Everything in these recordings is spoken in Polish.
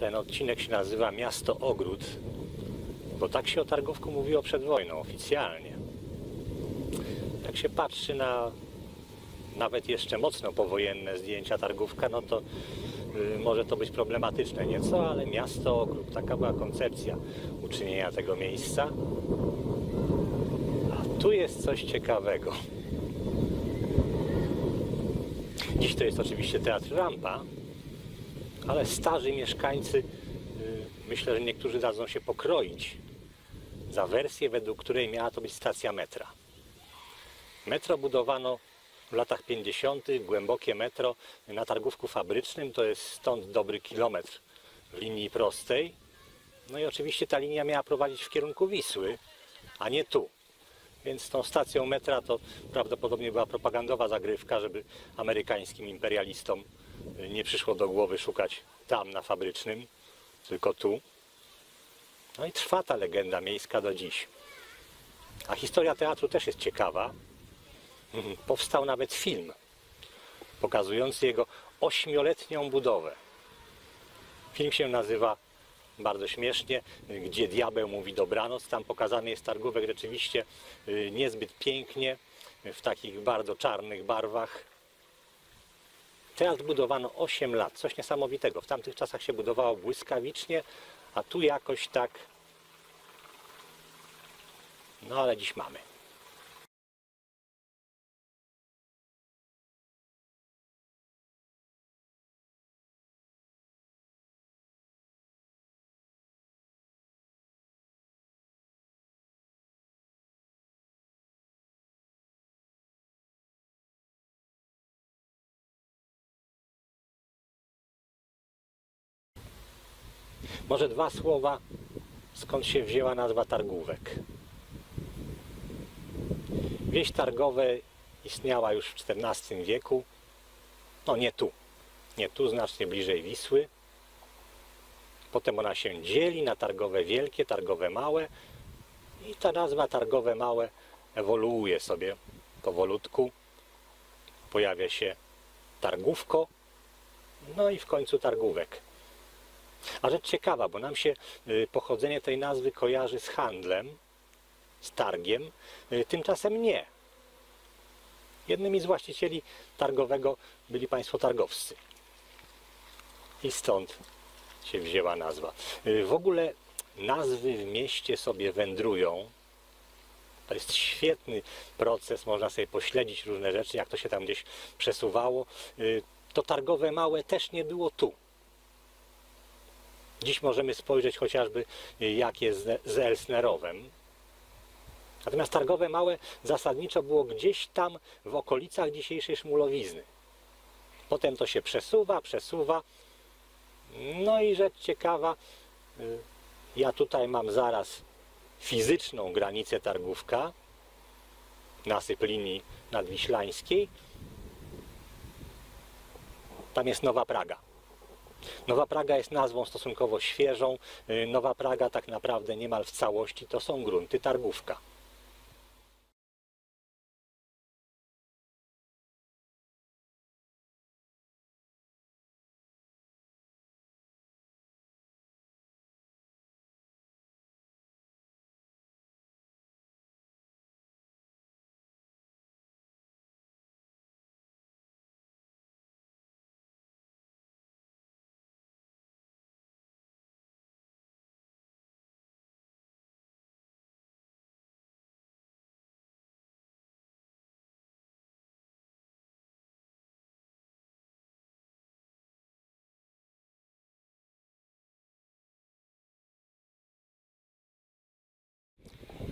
Ten odcinek się nazywa Miasto Ogród, bo tak się o Targówku mówiło przed wojną oficjalnie. Jak się patrzy na nawet jeszcze mocno powojenne zdjęcia Targówka, no to y, może to być problematyczne nieco, ale Miasto Ogród, taka była koncepcja uczynienia tego miejsca. A tu jest coś ciekawego. Dziś to jest oczywiście Teatr Rampa, ale starzy mieszkańcy, y, myślę, że niektórzy dadzą się pokroić za wersję, według której miała to być stacja metra. Metro budowano w latach 50., głębokie metro na targówku fabrycznym, to jest stąd dobry kilometr w linii prostej. No i oczywiście ta linia miała prowadzić w kierunku Wisły, a nie tu. Więc tą stacją metra to prawdopodobnie była propagandowa zagrywka, żeby amerykańskim imperialistom nie przyszło do głowy szukać tam na fabrycznym, tylko tu. No i trwa ta legenda miejska do dziś. A historia teatru też jest ciekawa. Powstał nawet film pokazujący jego ośmioletnią budowę. Film się nazywa bardzo śmiesznie, gdzie diabeł mówi dobranoc. Tam pokazany jest targówek rzeczywiście y, niezbyt pięknie, w takich bardzo czarnych barwach. Teatr budowano 8 lat, coś niesamowitego. W tamtych czasach się budowało błyskawicznie, a tu jakoś tak. No ale dziś mamy. Może dwa słowa, skąd się wzięła nazwa targówek. Wieś targowe istniała już w XIV wieku. No nie tu, nie tu, znacznie bliżej Wisły. Potem ona się dzieli na targowe wielkie, targowe małe i ta nazwa targowe małe ewoluuje sobie powolutku. Pojawia się targówko, no i w końcu targówek. A rzecz ciekawa, bo nam się y, pochodzenie tej nazwy kojarzy z handlem, z targiem, y, tymczasem nie. Jednymi z właścicieli targowego byli państwo targowscy. I stąd się wzięła nazwa. Y, W ogóle nazwy w mieście sobie wędrują. To jest świetny proces, można sobie pośledzić różne rzeczy, jak to się tam gdzieś przesuwało. To targowe małe też nie było tu. Dziś możemy spojrzeć chociażby jak jest z Elsnerowem. Natomiast targowe małe zasadniczo było gdzieś tam w okolicach dzisiejszej Szmulowizny. Potem to się przesuwa, przesuwa. No i rzecz ciekawa, ja tutaj mam zaraz fizyczną granicę targówka, nasyp linii nadwiślańskiej. Tam jest Nowa Praga. Nowa Praga jest nazwą stosunkowo świeżą. Y, Nowa Praga tak naprawdę niemal w całości to są grunty Targówka.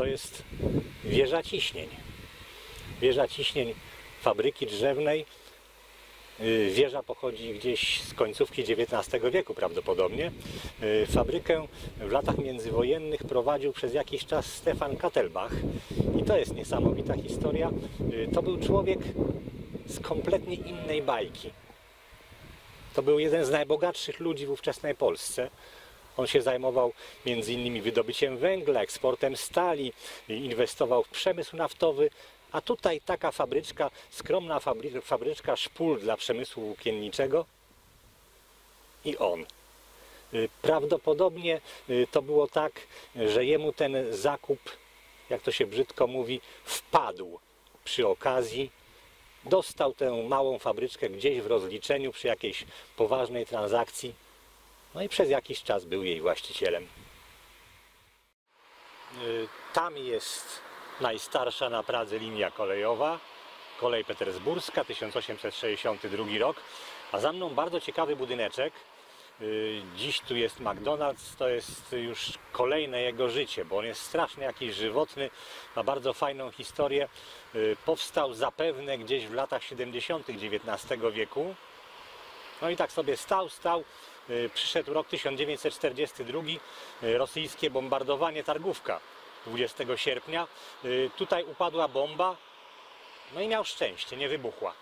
To jest wieża ciśnień. Wieża ciśnień fabryki drzewnej. Y, Wieża pochodzi gdzieś z końcówki XIX wieku prawdopodobnie. Y, Fabrykę w latach międzywojennych prowadził przez jakiś czas Stefan Kattelbach i to jest niesamowita historia. Y, To był człowiek z kompletnie innej bajki. To był jeden z najbogatszych ludzi w ówczesnej Polsce. On się zajmował między innymi wydobyciem węgla, eksportem stali, inwestował w przemysł naftowy, a tutaj taka fabryczka, skromna fabry- fabryczka szpul dla przemysłu włókienniczego i on. Y, Prawdopodobnie y, to było tak, że jemu ten zakup, jak to się brzydko mówi, wpadł przy okazji. Dostał tę małą fabryczkę gdzieś w rozliczeniu przy jakiejś poważnej transakcji. No i przez jakiś czas był jej właścicielem. Y, Tam jest najstarsza na Pradze linia kolejowa, kolej petersburska, 1862 rok. A za mną bardzo ciekawy budyneczek. Y, Dziś tu jest McDonald's, to jest już kolejne jego życie, bo on jest strasznie jakiś żywotny, ma bardzo fajną historię. Y, Powstał zapewne gdzieś w latach 70. XIX wieku. No i tak sobie stał, stał. Y, Przyszedł rok 1942, y, rosyjskie bombardowanie Targówka 20 sierpnia. Y, Tutaj upadła bomba, no i miał szczęście, nie wybuchła.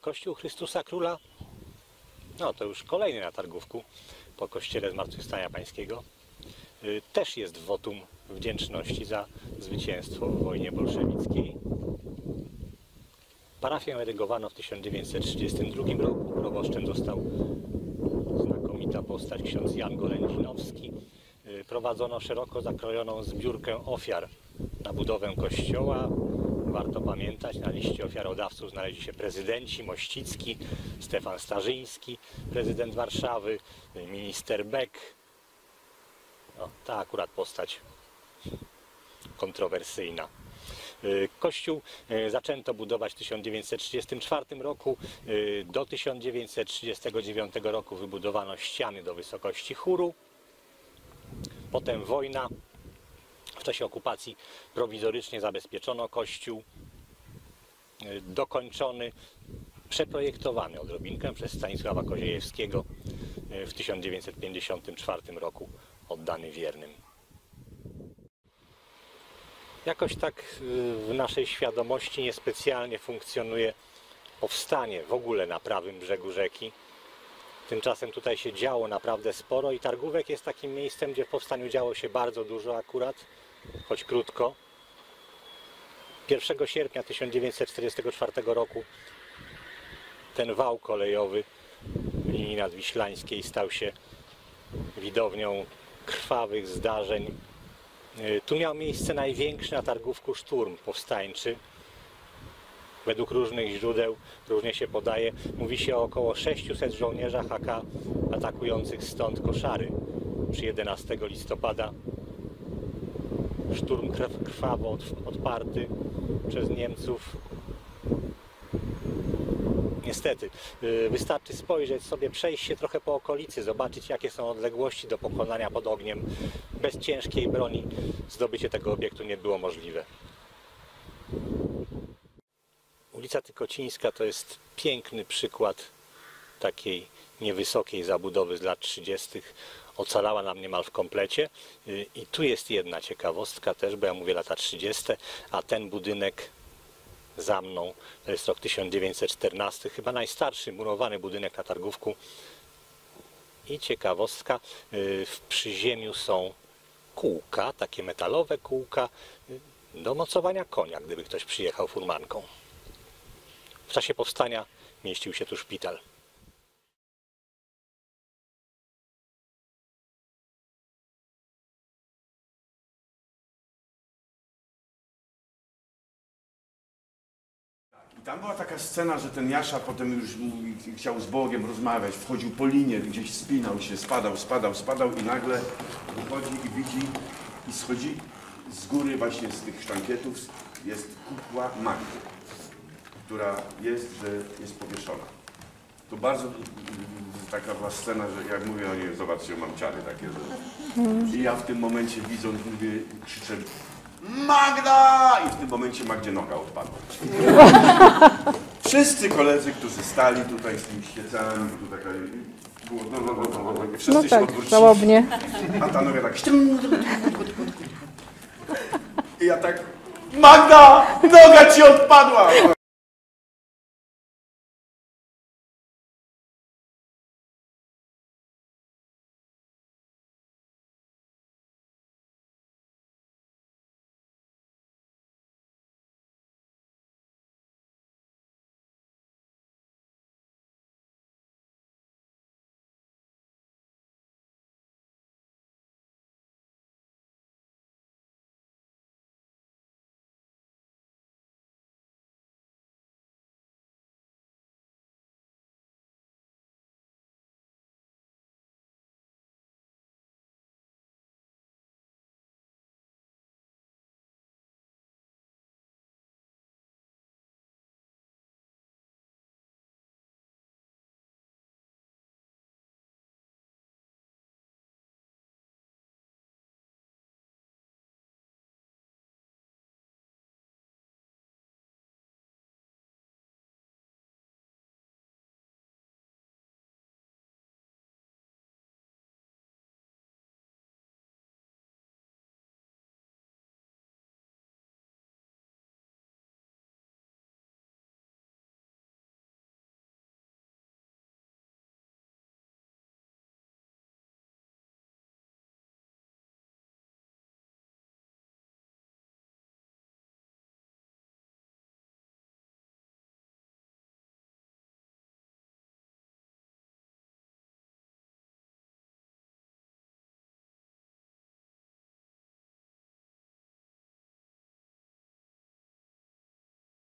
Kościół Chrystusa Króla, no to już kolejny na Targówku, po Kościele Zmartwychwstania Pańskiego. Też jest wotum wdzięczności za zwycięstwo w wojnie bolszewickiej. Parafię erygowano w 1932 roku. Proboszczem został znakomita postać ksiądz Jan Golędzinowski. Y, Prowadzono szeroko zakrojoną zbiórkę ofiar na budowę kościoła. Warto pamiętać, na liście ofiarodawców znaleźli się prezydenci Mościcki, Stefan Starzyński, prezydent Warszawy, y, minister Beck. No, ta akurat postać kontrowersyjna. Y, Kościół y, zaczęto budować w 1934 roku. Y, Do 1939 roku wybudowano ściany do wysokości chóru. Potem wojna. W czasie okupacji prowizorycznie zabezpieczono kościół. Dokończony, przeprojektowany odrobinkę przez Stanisława Koziejewskiego w 1954 roku oddany wiernym. Jakoś tak y, w naszej świadomości niespecjalnie funkcjonuje powstanie w ogóle na prawym brzegu rzeki. Tymczasem tutaj się działo naprawdę sporo i Targówek jest takim miejscem, gdzie w powstaniu działo się bardzo dużo akurat, choć krótko. 1 sierpnia 1944 roku ten wał kolejowy linii nadwiślańskiej stał się widownią krwawych zdarzeń Tu miał miejsce największy na targówku szturm powstańczy. Według różnych źródeł, różnie się podaje, mówi się o około 600 żołnierzach AK atakujących stąd koszary. Przy 11 listopada szturm krw- krwawo od- odparty przez Niemców. Niestety, y, wystarczy spojrzeć sobie, przejść się trochę po okolicy, zobaczyć jakie są odległości do pokonania pod ogniem. Bez ciężkiej broni zdobycie tego obiektu nie było możliwe. Ulica Tykocińska to jest piękny przykład takiej niewysokiej zabudowy z lat 30. Ocalała nam niemal w komplecie. I tu jest jedna ciekawostka też, bo ja mówię lata 30., a ten budynek za mną, to jest rok 1914, chyba najstarszy murowany budynek na Targówku. I ciekawostka, y, w przyziemiu są kółka, takie metalowe kółka y, do mocowania konia, gdyby ktoś przyjechał furmanką. W czasie powstania mieścił się tu szpital. Tam była taka scena, że ten Jasza potem już chciał z Bogiem rozmawiać, wchodził po linie, gdzieś spinał się, spadał, spadał, spadał i nagle wychodzi i widzi i schodzi z góry właśnie z tych sztankietów jest kukła Magdy, która jest, że jest powieszona. To bardzo taka była scena, że jak mówię o niej, zobaczcie, mam ciary takie, że... I ja w tym momencie widząc, mówię, krzyczę Magda! I w tym momencie Magdzie noga odpadła. Wszyscy koledzy, którzy stali tutaj z tymi świecami, tu taka... Było, no, no, no, no, no, wszyscy No się tak, odwrócili, żałobnie. a ta noga tak... I ja tak... Magda! Noga ci odpadła!